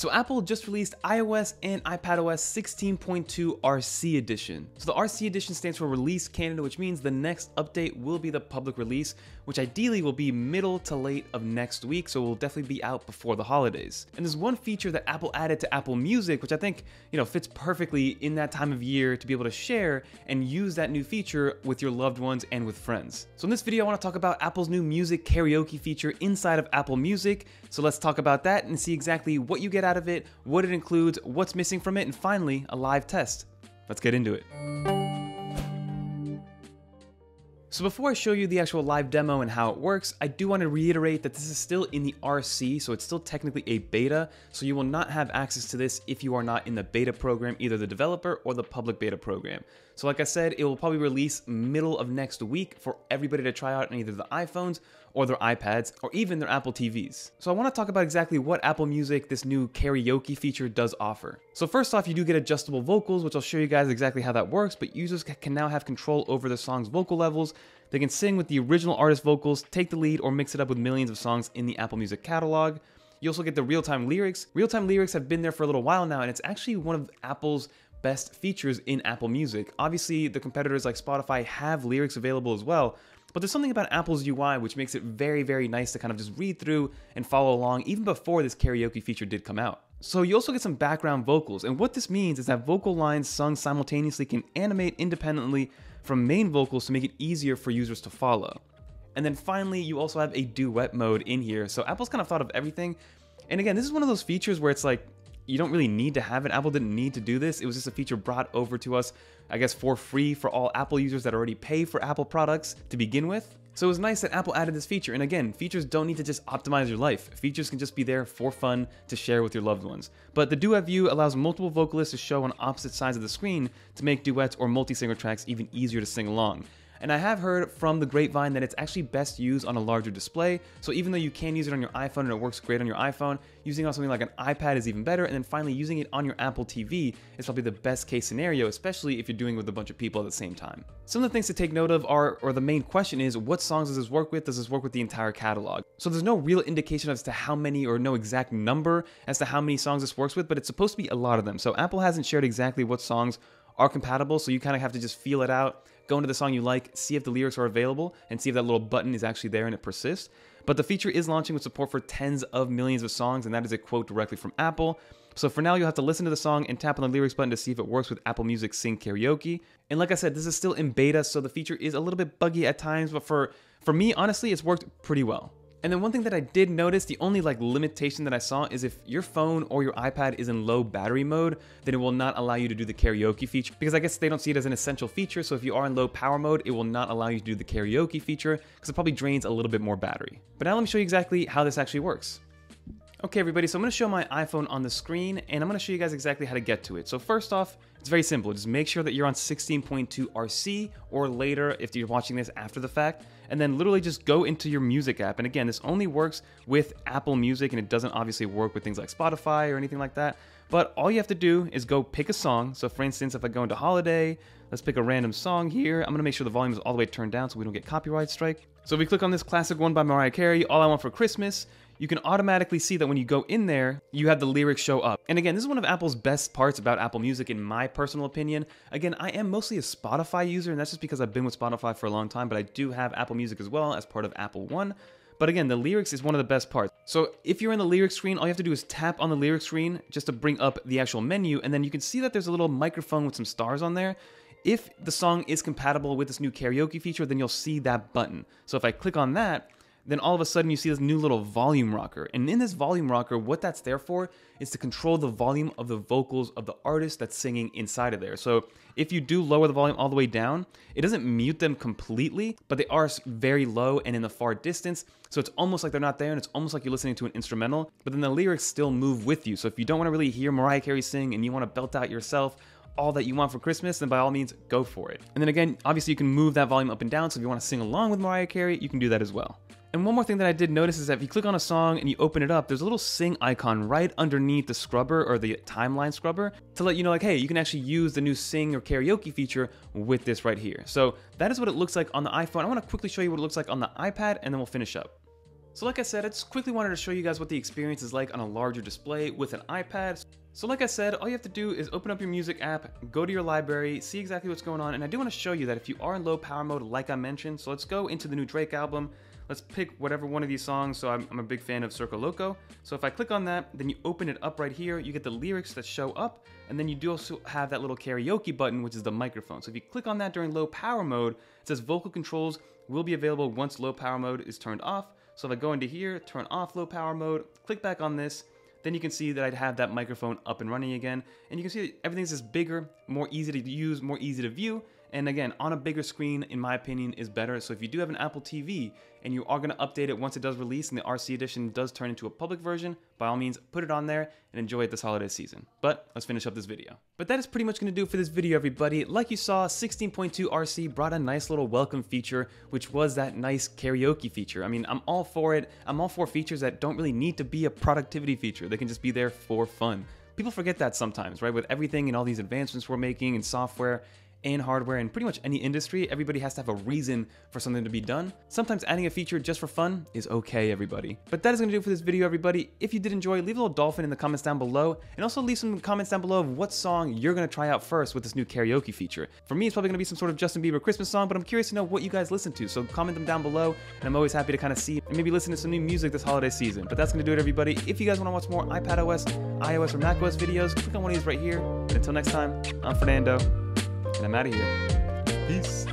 So Apple just released iOS and iPadOS 16.2 RC Edition. So the RC Edition stands for Release Candidate, which means the next update will be the public release, which ideally will be middle to late of next week, so will definitely be out before the holidays. And there's one feature that Apple added to Apple Music, which I think, you know, fits perfectly in that time of year to be able to share and use that new feature with your loved ones and with friends. So in this video, I want to talk about Apple's new music karaoke feature inside of Apple Music. So let's talk about that and see exactly what you get out of it, what it includes, what's missing from it, and finally, a live test. Let's get into it. So before I show you the actual live demo and how it works, I do want to reiterate that this is still in the RC, so it's still technically a beta, so you will not have access to this if you are not in the beta program, either the developer or the public beta program. So like I said, it will probably release middle of next week for everybody to try out on either the iPhones or their iPads, or even their Apple TVs. So I want to talk about exactly what Apple Music, this new karaoke feature, does offer. So first off, you do get adjustable vocals, which I'll show you guys exactly how that works, but users can now have control over the song's vocal levels. They can sing with the original artist vocals, take the lead, or mix it up with millions of songs in the Apple Music catalog. You also get the real-time lyrics. Real-time lyrics have been there for a little while now, and it's actually one of Apple's best features in Apple Music. Obviously, the competitors like Spotify have lyrics available as well, but there's something about Apple's UI which makes it very, very nice to kind of just read through and follow along even before this karaoke feature did come out. So you also get some background vocals, and what this means is that vocal lines sung simultaneously can animate independently from main vocals to make it easier for users to follow. And then finally, you also have a duet mode in here. So Apple's kind of thought of everything. And again, this is one of those features where it's like, you don't really need to have it. Apple didn't need to do this. It was just a feature brought over to us, I guess, for free for all Apple users that already pay for Apple products to begin with. So it was nice that Apple added this feature. And again, features don't need to just optimize your life. Features can just be there for fun to share with your loved ones. But the duet view allows multiple vocalists to show on opposite sides of the screen to make duets or multi-singer tracks even easier to sing along. And I have heard from the grapevine that it's actually best used on a larger display. So even though you can use it on your iPhone and it works great on your iPhone, using on something like an iPad is even better. And then finally, using it on your Apple TV is probably the best case scenario, especially if you're doing it with a bunch of people at the same time. Some of the things to take note of are, or the main question is, what songs does this work with? Does this work with the entire catalog? So there's no real indication as to how many or no exact number as to how many songs this works with, but it's supposed to be a lot of them. So Apple hasn't shared exactly what songs are compatible, so you kind of have to just feel it out go into the song you like, see if the lyrics are available, and see if that little button is actually there and it persists. But the feature is launching with support for tens of millions of songs, and that is a quote directly from Apple. So for now, you'll have to listen to the song and tap on the lyrics button to see if it works with Apple Music Sing Karaoke. And like I said, this is still in beta, so the feature is a little bit buggy at times, but for, for me, honestly, it's worked pretty well. And then one thing that I did notice, the only like limitation that I saw is if your phone or your iPad is in low battery mode, then it will not allow you to do the karaoke feature because I guess they don't see it as an essential feature. So if you are in low power mode, it will not allow you to do the karaoke feature because it probably drains a little bit more battery. But now let me show you exactly how this actually works. Okay everybody, so I'm to show my iPhone on the screen and I'm going to show you guys exactly how to get to it. So first off, it's very simple. Just make sure that you're on 16.2 RC or later if you're watching this after the fact. And then literally just go into your music app. And again, this only works with Apple Music and it doesn't obviously work with things like Spotify or anything like that. But all you have to do is go pick a song. So for instance, if I go into holiday, let's pick a random song here. I'm gonna make sure the volume is all the way turned down so we don't get copyright strike. So if we click on this classic one by Mariah Carey, All I Want for Christmas, you can automatically see that when you go in there, you have the lyrics show up. And again, this is one of Apple's best parts about Apple Music in my personal opinion. Again, I am mostly a Spotify user, and that's just because I've been with Spotify for a long time, but I do have Apple Music as well as part of Apple One. But again, the lyrics is one of the best parts. So if you're in the lyric screen, all you have to do is tap on the lyric screen just to bring up the actual menu, and then you can see that there's a little microphone with some stars on there. If the song is compatible with this new karaoke feature, then you'll see that button. So if I click on that, then all of a sudden you see this new little volume rocker. And in this volume rocker, what that's there for is to control the volume of the vocals of the artist that's singing inside of there. So if you do lower the volume all the way down, it doesn't mute them completely, but they are very low and in the far distance. So it's almost like they're not there and it's almost like you're listening to an instrumental, but then the lyrics still move with you. So if you don't want to really hear Mariah Carey sing and you want to belt out yourself, all that you want for Christmas, then by all means, go for it. And then again, obviously you can move that volume up and down, so if you want to sing along with Mariah Carey, you can do that as well. And one more thing that I did notice is that if you click on a song and you open it up, there's a little sing icon right underneath the scrubber or the timeline scrubber to let you know like, hey, you can actually use the new sing or karaoke feature with this right here. So that is what it looks like on the iPhone. I wanna quickly show you what it looks like on the iPad and then we'll finish up. So like I said, I just quickly wanted to show you guys what the experience is like on a larger display with an iPad. So like I said, all you have to do is open up your music app, go to your library, see exactly what's going on, and I do want to show you that if you are in low power mode like I mentioned, so let's go into the new Drake album, let's pick whatever one of these songs, so I'm, I'm a big fan of Circo Loco, so if I click on that, then you open it up right here, you get the lyrics that show up, and then you do also have that little karaoke button, which is the microphone. So if you click on that during low power mode, it says vocal controls will be available once low power mode is turned off, so if I go into here, turn off low power mode, click back on this, then you can see that I'd have that microphone up and running again. And you can see that everything's just bigger, more easy to use, more easy to view. And again, on a bigger screen, in my opinion, is better. So if you do have an Apple TV and you are going to update it once it does release and the RC edition does turn into a public version, by all means, put it on there and enjoy it this holiday season. But let's finish up this video. But that is pretty much going to do it for this video, everybody. Like you saw, 16.2 RC brought a nice little welcome feature, which was that nice karaoke feature. I mean, I'm all for it. I'm all for features that don't really need to be a productivity feature. They can just be there for fun. People forget that sometimes, right? With everything and all these advancements we're making in software, and hardware in pretty much any industry, everybody has to have a reason for something to be done. Sometimes adding a feature just for fun is okay, everybody. But that is gonna do it for this video, everybody. If you did enjoy, leave a little dolphin in the comments down below, and also leave some comments down below of what song you're gonna try out first with this new karaoke feature. For me, it's probably gonna be some sort of Justin Bieber Christmas song, but I'm curious to know what you guys listen to, so comment them down below, and I'm always happy to kind of see and maybe listen to some new music this holiday season. But that's gonna do it, everybody. If you guys wanna watch more iPadOS, iOS, or macOS videos, click on one of these right here. And until next time, I'm Fernando, and I'm out of here. Peace.